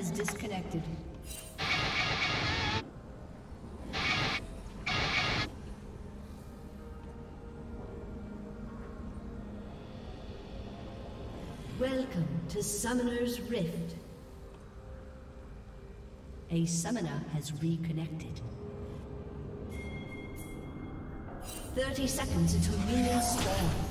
Has disconnected. Welcome to Summoner's Rift. A summoner has reconnected. 30 seconds until minions spawn.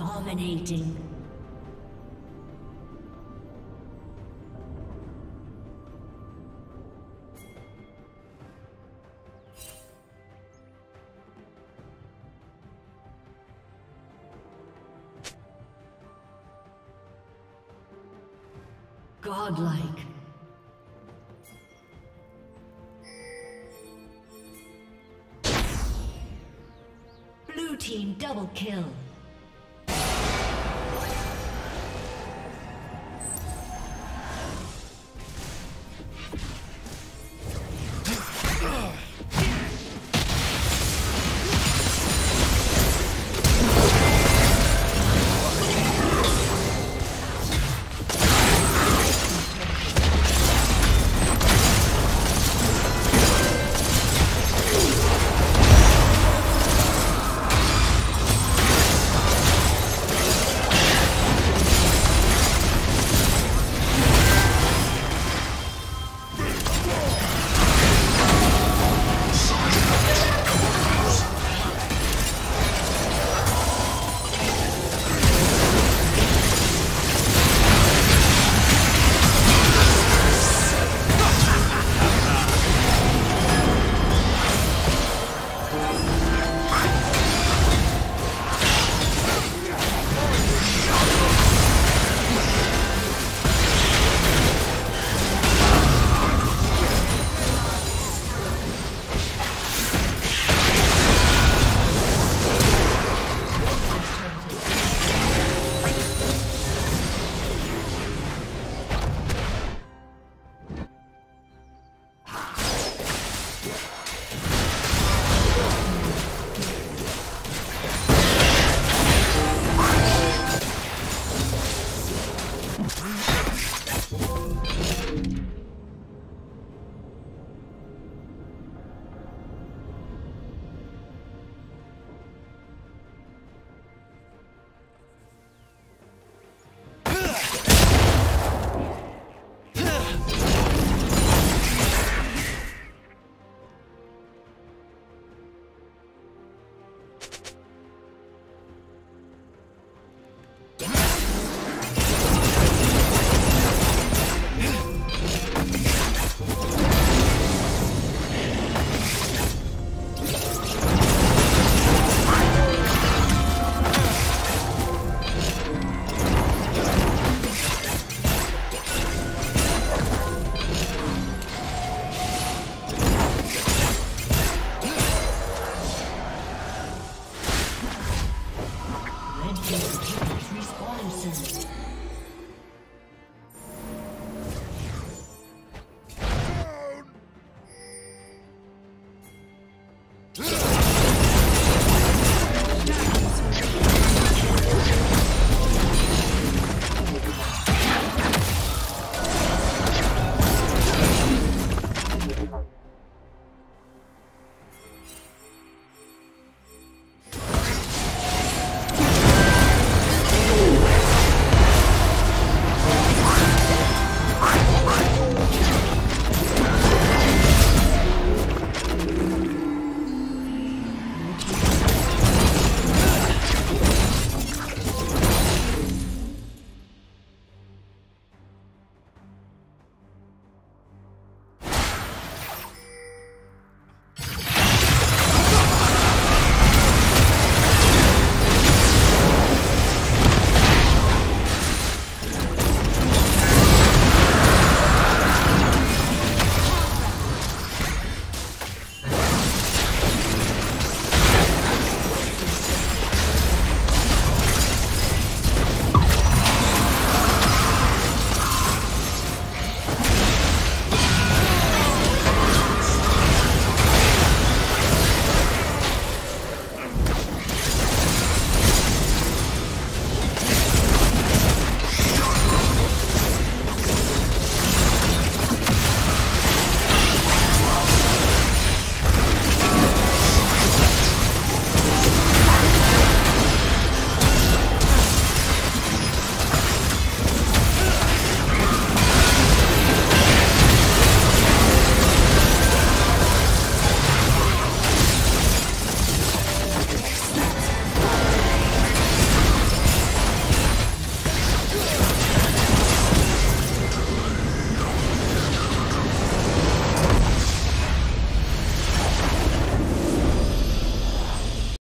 Dominating.